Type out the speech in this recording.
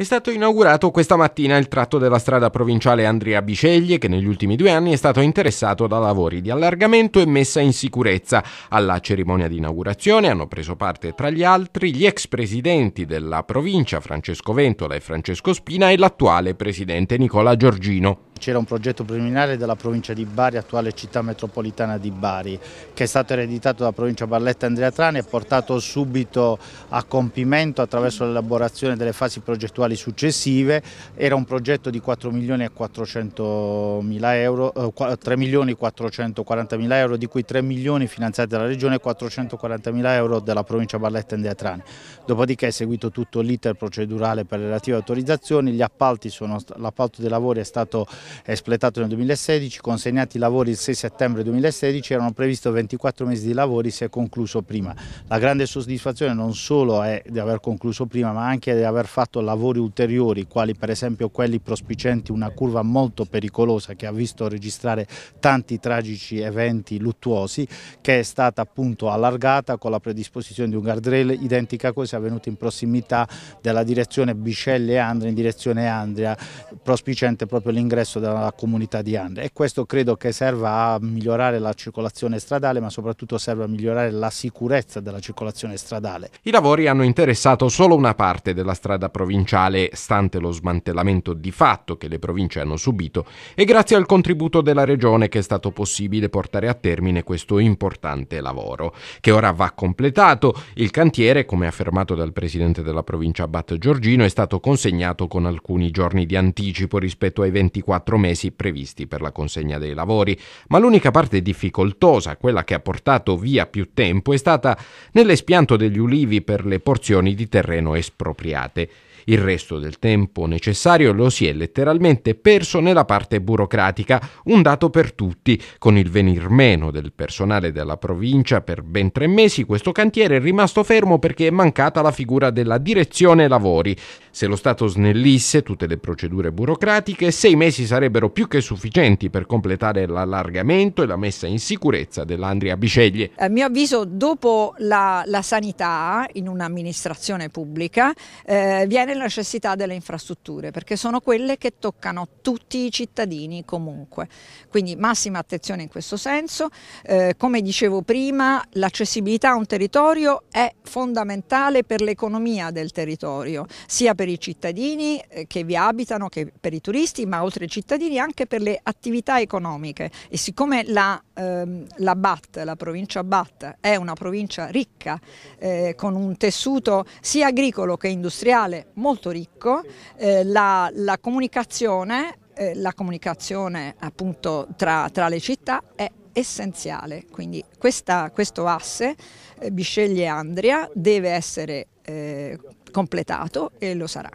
È stato inaugurato questa mattina il tratto della strada provinciale Andrea Biceglie che negli ultimi due anni è stato interessato da lavori di allargamento e messa in sicurezza. Alla cerimonia di inaugurazione hanno preso parte tra gli altri gli ex presidenti della provincia Francesco Ventola e Francesco Spina e l'attuale presidente Nicola Giorgino. C'era un progetto preliminare della provincia di Bari, attuale città metropolitana di Bari, che è stato ereditato dalla provincia Barletta Andrea Trani e portato subito a compimento attraverso l'elaborazione delle fasi progettuali successive. Era un progetto di 4 milioni e 400 mila euro, eh, 3 milioni e 440 mila euro, di cui 3 milioni finanziati dalla regione e 440 mila euro della provincia Barletta Andrea Trani. Dopodiché è seguito tutto l'iter procedurale per le relative autorizzazioni, l'appalto dei lavori è stato espletato nel 2016, consegnati i lavori il 6 settembre 2016, erano previsti 24 mesi di lavori, si è concluso prima. La grande soddisfazione non solo è di aver concluso prima, ma anche di aver fatto lavori ulteriori, quali per esempio quelli prospicenti una curva molto pericolosa che ha visto registrare tanti tragici eventi luttuosi, che è stata appunto allargata con la predisposizione di un guardrail, identica cosa è avvenuta in prossimità della direzione Bisceglie Andria in direzione Andria, prospicente proprio l'ingresso della comunità di Andria e questo credo che serva a migliorare la circolazione stradale ma soprattutto serve a migliorare la sicurezza della circolazione stradale. I lavori hanno interessato solo una parte della strada provinciale, stante lo smantellamento di fatto che le province hanno subito e grazie al contributo della regione che è stato possibile portare a termine questo importante lavoro, che ora va completato. Il cantiere, come affermato dal presidente della provincia Abbat Giorgino, è stato consegnato con alcuni giorni di anticipo rispetto ai 24 quattro mesi previsti per la consegna dei lavori, ma l'unica parte difficoltosa, quella che ha portato via più tempo, è stata nell'espianto degli ulivi per le porzioni di terreno espropriate. Il resto del tempo necessario lo si è letteralmente perso nella parte burocratica, un dato per tutti. Con il venir meno del personale della provincia per ben tre mesi questo cantiere è rimasto fermo perché è mancata la figura della direzione lavori. Se lo Stato snellisse tutte le procedure burocratiche, sei mesi sarebbero più che sufficienti per completare l'allargamento e la messa in sicurezza dell'Andria Biceglie. A mio avviso, dopo la, la sanità in un'amministrazione pubblica eh, viene necessità delle infrastrutture perché sono quelle che toccano tutti i cittadini comunque. Quindi massima attenzione in questo senso. Eh, come dicevo prima, l'accessibilità a un territorio è fondamentale per l'economia del territorio, sia per i cittadini eh, che vi abitano che per i turisti, ma oltre ai cittadini anche per le attività economiche. E siccome la, ehm, la BAT, la provincia BAT, è una provincia ricca eh, con un tessuto sia agricolo che industriale molto ricco, eh, la, la, comunicazione, eh, la comunicazione appunto tra, tra, le città è essenziale, quindi questa, questo asse eh, Bisceglie-Andria deve essere eh, completato e lo sarà.